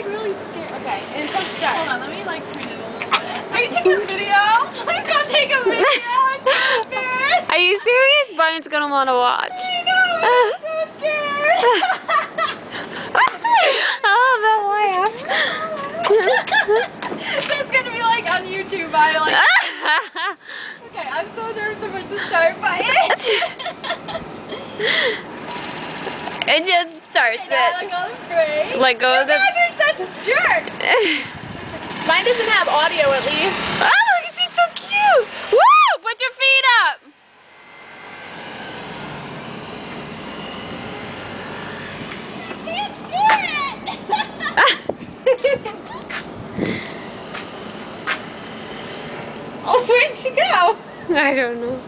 like really scared. Okay, and push start. Hold on, let me like turn it a little bit. Are you taking a video? Please don't take a video. I'm so embarrassed. Are you serious? Brian's gonna want to watch. I know. I'm so scared. oh, that laugh. That's gonna be like on YouTube. I like. Okay, I'm so nervous about to start, but it just starts it. Let go of the. Guys are such a jerk. Mine doesn't have audio at least. Oh, look, she's so cute. Woo! Put your feet up. Can't do it. oh, where'd she go? I don't know.